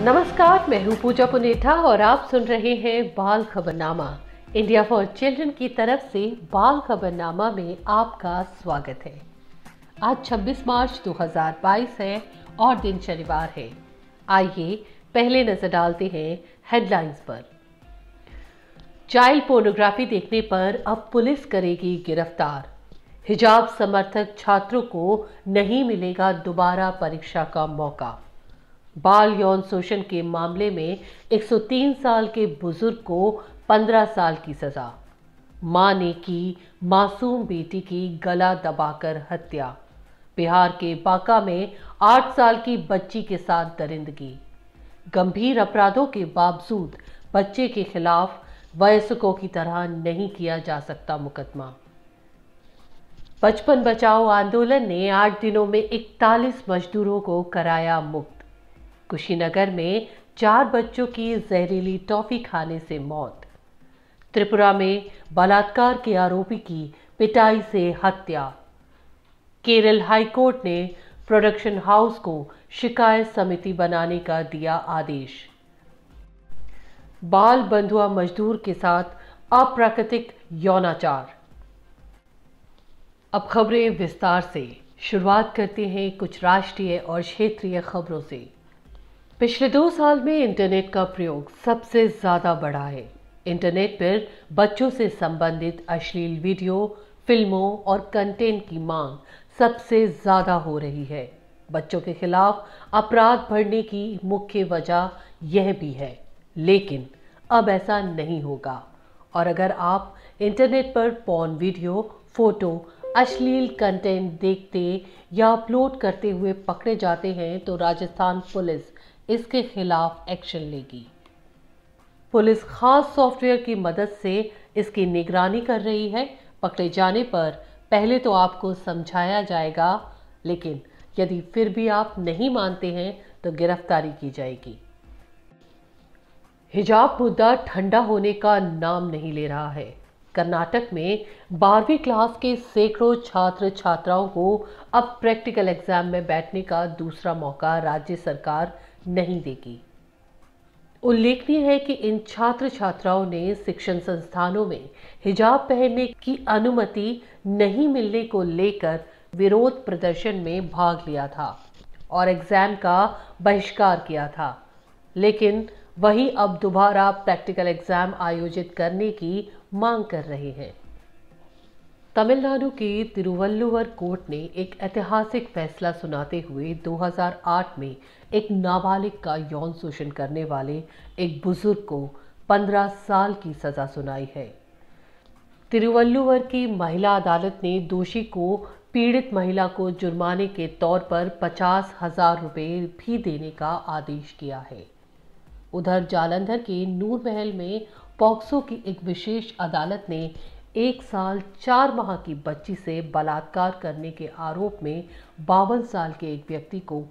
नमस्कार, मैं हूँ पूजा पुनेठा और आप सुन रहे हैं बाल खबरनामा इंडिया फॉर चिल्ड्रन की तरफ़ से बाल खबरनामा में आपका स्वागत है। आज 26 मार्च 2022 है और दिन शनिवार है। आइए पहले नज़र डालते हैं हेडलाइंस पर। चाइल्ड पोर्नोग्राफी देखने पर अब पुलिस करेगी गिरफ़्तार। हिजाब समर्थक छात्रों को नहीं मिलेगा दोबारा परीक्षा का मौका। बाल यौन शोषण के मामले में 103 साल के बुज़ुर्ग को 15 साल की सजा। माँ ने की मासूम बेटी की गला दबाकर हत्या। बिहार के बांका में 8 साल की बच्ची के साथ दरिंदगी। गंभीर अपराधों के बावजूद बच्चे के खिलाफ वयस्कों की तरह नहीं किया जा सकता मुकदमा। बचपन बचाओ आंदोलन ने आठ दिनों में 41 मजदूरों को कराया मुक्त। कुशीनगर में चार बच्चों की जहरीली टॉफी खाने से मौत। त्रिपुरा में बलात्कार के आरोपी की पिटाई से हत्या। केरल हाईकोर्ट ने प्रोडक्शन हाउस को शिकायत समिति बनाने का दिया आदेश। बाल बंधुआ मजदूर के साथ अप्राकृतिक यौनाचार। अब खबरें विस्तार से। शुरुआत करते हैं कुछ राष्ट्रीय और क्षेत्रीय खबरों से। पिछले दो साल में इंटरनेट का प्रयोग सबसे ज़्यादा बढ़ा है। इंटरनेट पर बच्चों से संबंधित अश्लील वीडियो, फ़िल्मों और कंटेंट की मांग सबसे ज़्यादा हो रही है। बच्चों के खिलाफ अपराध बढ़ने की मुख्य वजह यह भी है। लेकिन अब ऐसा नहीं होगा। और अगर आप इंटरनेट पर पॉन वीडियो, फ़ोटो, अश्लील कंटेंट देखते या अपलोड करते हुए पकड़े जाते हैं तो राजस्थान पुलिस इसके खिलाफ एक्शन लेगी। पुलिस खास सॉफ्टवेयर की मदद से इसकी निगरानी कर रही है। पकड़े जाने पर पहले तो आपको समझाया जाएगा, लेकिन यदि फिर भी आप नहीं मानते हैं तो गिरफ्तारी की जाएगी। हिजाब मुद्दा ठंडा होने का नाम नहीं ले रहा है। कर्नाटक में बारहवीं क्लास के सैकड़ों छात्र छात्राओं को अब प्रैक्टिकल एग्ज़ाम में बैठने का दूसरा मौका राज्य सरकार नहीं देगी। उल्लेखनीय है कि इन छात्र छात्राओं ने शिक्षण संस्थानों में हिजाब पहनने की अनुमति नहीं मिलने को लेकर विरोध प्रदर्शन में भाग लिया था और एग्ज़ाम का बहिष्कार किया था। लेकिन वही अब दोबारा प्रैक्टिकल एग्ज़ाम आयोजित करने की मांग कर रहे हैं। तमिलनाडु के तिरुवल्लुवर कोर्ट ने एक ऐतिहासिक फैसला सुनाते हुए 2008 में एक नाबालिग का यौन शोषण करने वाले एक बुज़ुर्ग को 15 साल की सजा सुनाई है। तिरुवल्लुवर की महिला अदालत ने दोषी को पीड़ित महिला को जुर्माने के तौर पर पचास हज़ार रुपये भी देने का आदेश किया है। उधर जालंधर के नूर महल में पॉक्सो की एक विशेष अदालत ने एक साल चार माह की बच्ची से बलात्कार करने के आरोप में बावन साल के एक व्यक्ति को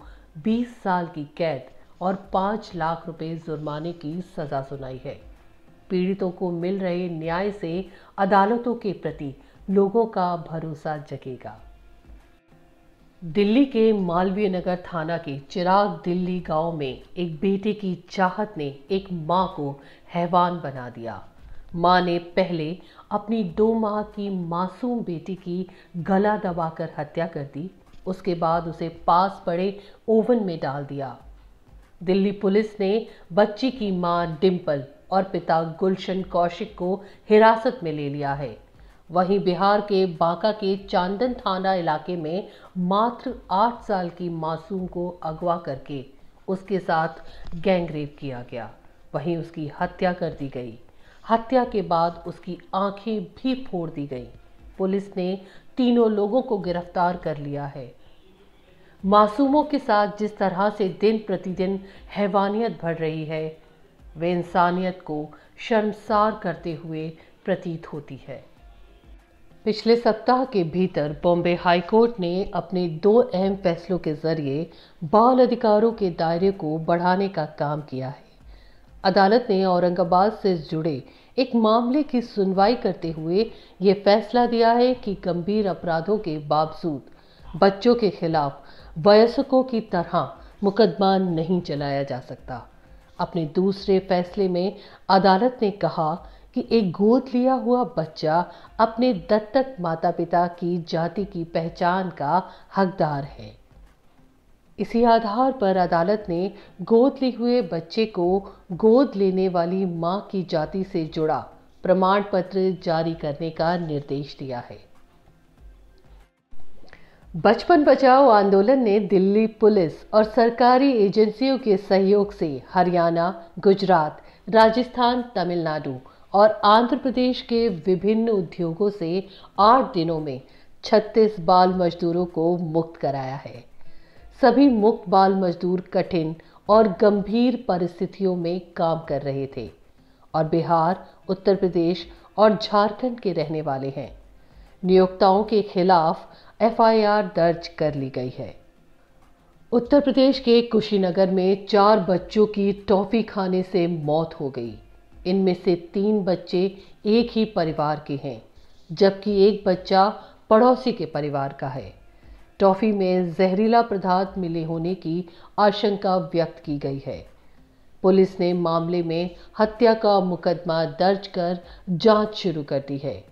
20 साल की कैद और पाँच लाख रुपए जुर्माने की सजा सुनाई है। पीड़ितों को मिल रहे न्याय से अदालतों के प्रति लोगों का भरोसा जगेगा। दिल्ली के मालवीय नगर थाना के चिराग दिल्ली गाँव में एक बेटे की चाहत ने एक माँ को हैवान बना दिया। माँ ने पहले अपनी दो माह की मासूम बेटी की गला दबाकर हत्या कर दी उसके बाद उसे पास पड़े ओवन में डाल दिया। दिल्ली पुलिस ने बच्ची की माँ डिम्पल और पिता गुलशन कौशिक को हिरासत में ले लिया है। वहीं बिहार के बांका के चांदन थाना इलाके में मात्र आठ साल की मासूम को अगवा करके उसके साथ गैंगरेप किया गया। वहीं उसकी हत्या कर दी गई। हत्या के बाद उसकी आँखें भी फोड़ दी गई। पुलिस ने तीनों लोगों को गिरफ़्तार कर लिया है। मासूमों के साथ जिस तरह से दिन प्रतिदिन हैवानियत बढ़ रही है, वे इंसानियत को शर्मसार करते हुए प्रतीत होती है। पिछले सप्ताह के भीतर बॉम्बे हाईकोर्ट ने अपने दो अहम फैसलों के ज़रिए बाल अधिकारों के दायरे को बढ़ाने का काम किया है। अदालत ने औरंगाबाद से जुड़े एक मामले की सुनवाई करते हुए ये फैसला दिया है कि गंभीर अपराधों के बावजूद बच्चों के खिलाफ वयस्कों की तरह मुकदमा नहीं चलाया जा सकता। अपने दूसरे फैसले में अदालत ने कहा कि एक गोद लिया हुआ बच्चा अपने दत्तक माता पिता की जाति की पहचान का हकदार है। इसी आधार पर अदालत ने गोद लिए हुए बच्चे को गोद लेने वाली माँ की जाति से जुड़ा प्रमाण पत्र जारी करने का निर्देश दिया है। बचपन बचाओ आंदोलन ने दिल्ली पुलिस और सरकारी एजेंसियों के सहयोग से हरियाणा, गुजरात, राजस्थान, तमिलनाडु और आंध्र प्रदेश के विभिन्न उद्योगों से आठ दिनों में 36 बाल मजदूरों को मुक्त कराया है। सभी मुक्त बाल मजदूर कठिन और गंभीर परिस्थितियों में काम कर रहे थे और बिहार, उत्तर प्रदेश और झारखंड के रहने वाले हैं। नियोक्ताओं के खिलाफ एफआईआर दर्ज कर ली गई है। उत्तर प्रदेश के कुशीनगर में चार बच्चों की टॉफी खाने से मौत हो गई। इनमें से तीन बच्चे एक ही परिवार के हैं, जबकि एक बच्चा पड़ोसी के परिवार का है। टॉफी में जहरीला पदार्थ मिले होने की आशंका व्यक्त की गई है। पुलिस ने मामले में हत्या का मुकदमा दर्ज कर जाँच शुरू कर दी है।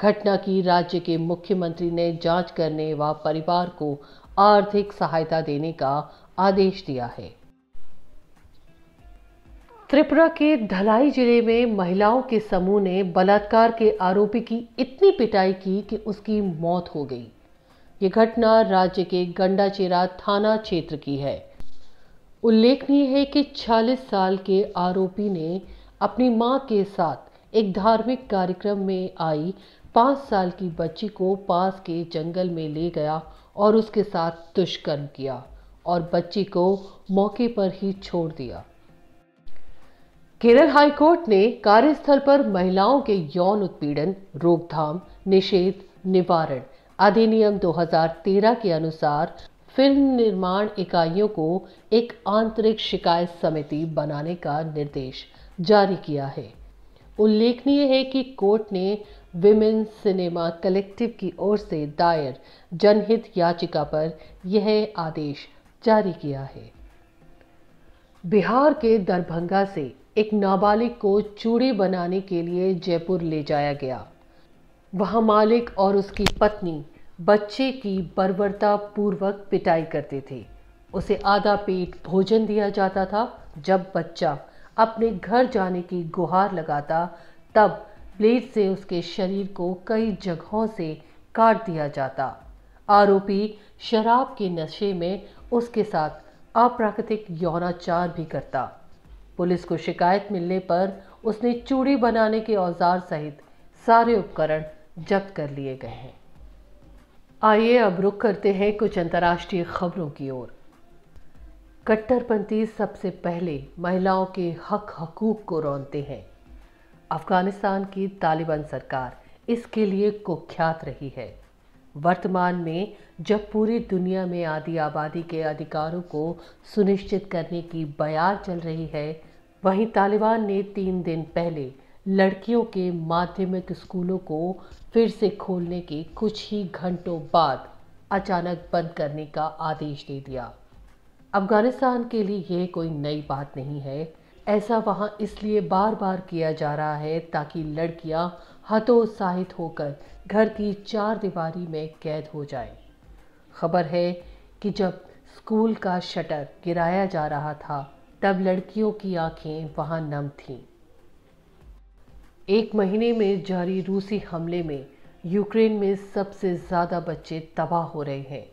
घटना की राज्य के मुख्यमंत्री ने जाँच करने व परिवार को आर्थिक सहायता देने का आदेश दिया है। त्रिपुरा के धलाई ज़िले में महिलाओं के समूह ने बलात्कार के आरोपी की इतनी पिटाई की कि उसकी मौत हो गई। ये घटना राज्य के गंडाचेरा थाना क्षेत्र की है। उल्लेखनीय है कि 40 साल के आरोपी ने अपनी माँ के साथ एक धार्मिक कार्यक्रम में आई। पाँच साल की बच्ची को पास के जंगल में ले गया और उसके साथ दुष्कर्म किया और बच्ची को मौके पर ही छोड़ दिया। केरल हाईकोर्ट ने कार्यस्थल पर महिलाओं के यौन उत्पीड़न, रोकथाम, निषेध, निवारण अधिनियम 2013 के अनुसार फ़िल्म निर्माण इकाइयों को एक आंतरिक शिकायत समिति बनाने का निर्देश जारी किया है। उल्लेखनीय है कि कोर्ट ने विमेन सिनेमा कलेक्टिव की ओर से दायर जनहित याचिका पर यह आदेश जारी किया है। बिहार के दरभंगा से एक नाबालिग को चूड़ी बनाने के लिए जयपुर ले जाया गया। वहाँ मालिक और उसकी पत्नी बच्चे की बर्बरता पूर्वक पिटाई करते थे। उसे आधा पेट भोजन दिया जाता था। जब बच्चा अपने घर जाने की गुहार लगाता, तब ब्लेड से उसके शरीर को कई जगहों से काट दिया जाता। आरोपी शराब के नशे में उसके साथ अप्राकृतिक यौनाचार भी करता। पुलिस को शिकायत मिलने पर उसने चूड़ी बनाने के औज़ार सहित सारे उपकरण जब्त कर लिए गए हैं। आइए अब रुख करते हैं कुछ अंतर्राष्ट्रीय खबरों की ओर। कट्टरपंथी सबसे पहले महिलाओं के हक हकूक को रौनते हैं। अफ़गानिस्तान की तालिबान सरकार इसके लिए कुख्यात रही है। वर्तमान में जब पूरी दुनिया में आदि आबादी के अधिकारों को सुनिश्चित करने की बयार चल रही है, वहीं तालिबान ने तीन दिन पहले लड़कियों के माध्यमिक स्कूलों को फिर से खोलने के कुछ ही घंटों बाद अचानक बंद करने का आदेश दे दिया। अफ़गानिस्तान के लिए यह कोई नई बात नहीं है। ऐसा वहाँ इसलिए बार बार किया जा रहा है ताकि लड़कियाँ हतोत्साहित होकर घर की चार दीवारी में कैद हो जाए। खबर है कि जब स्कूल का शटर गिराया जा रहा था, तब लड़कियों की आँखें वहाँ नम थीं। एक महीने में जारी रूसी हमले में यूक्रेन में सबसे ज़्यादा बच्चे तबाह हो रहे हैं।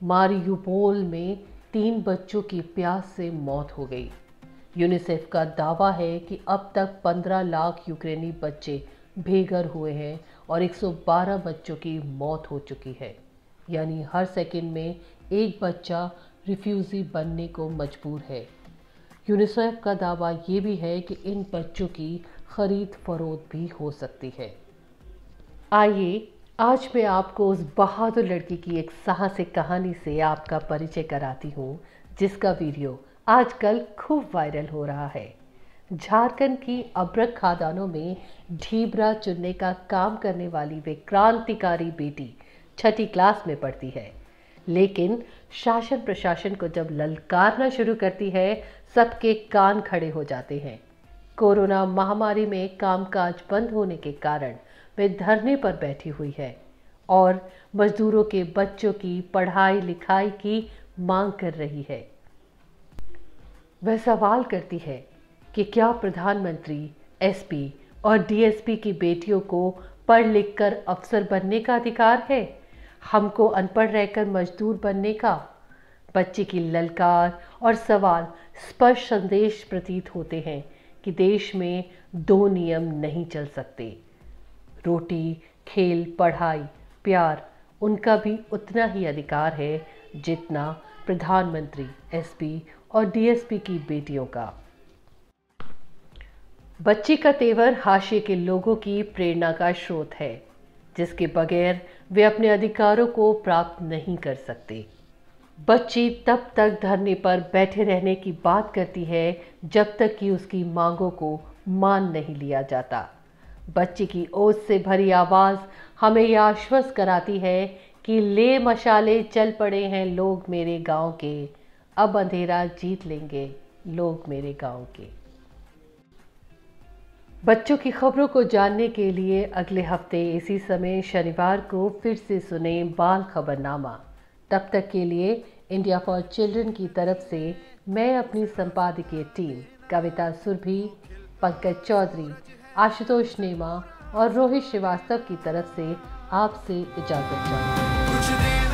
मारियूपोल में तीन बच्चों की प्यास से मौत हो गई। यूनिसेफ का दावा है कि अब तक 15 लाख यूक्रेनी बच्चे बेघर हुए हैं और 112 बच्चों की मौत हो चुकी है। यानी हर सेकंड में एक बच्चा रिफ्यूज़ी बनने को मजबूर है। यूनिसेफ का दावा ये भी है कि इन बच्चों की खरीद फरोख्त भी हो सकती है। आइए, आज मैं आपको उस बहादुर लड़की की एक साहसिक कहानी से आपका परिचय कराती हूँ, जिसका वीडियो आजकल खूब वायरल हो रहा है। झारखंड की अब्रक खादानों में ढीबरा चुनने का काम करने वाली वे क्रांतिकारी बेटी छठी क्लास में पढ़ती है। लेकिन शासन प्रशासन को जब ललकारना शुरू करती है, सबके कान खड़े हो जाते हैं। कोरोना महामारी में कामकाज बंद होने के कारण वे धरने पर बैठी हुई है और मजदूरों के बच्चों की पढ़ाई लिखाई की मांग कर रही है। वह सवाल करती है कि क्या प्रधानमंत्री, एसपी और डीएसपी की बेटियों को पढ़ लिख कर अफसर बनने का अधिकार है? हमको अनपढ़ रहकर मजदूर बनने का, बच्चे की ललकार और सवाल स्पष्ट संदेश प्रतीत होते हैं कि देश में दो नियम नहीं चल सकते। रोटी, खेल, पढ़ाई, प्यार, उनका भी उतना ही अधिकार है जितना प्रधानमंत्री, एसपी और डीएसपी की बेटियों का। बच्ची का तेवर हाशिए के लोगों की प्रेरणा का स्रोत है। जिसके बगैर वे अपने अधिकारों को प्राप्त नहीं कर सकते। बच्ची तब तक धरने पर बैठे रहने की बात करती है जब तक कि उसकी मांगों को मान नहीं लिया जाता। बच्ची की ओस से भरी आवाज़ हमें यह आश्वस्त कराती है कि ले मशाले चल पड़े हैं लोग मेरे गाँव के। अब अंधेरा जीत लेंगे लोग मेरे गाँव के। बच्चों की खबरों को जानने के लिए अगले हफ़्ते इसी समय शनिवार को फिर से सुने बाल खबरनामा। तब तक के लिए इंडिया फॉर चिल्ड्रन की तरफ़ से मैं अपनी संपादकीय टीम, कविता सुरभि, पंकज चौधरी, आशुतोष नेमा और रोहित श्रीवास्तव की तरफ़ से आपसे इजाज़त चाहूँ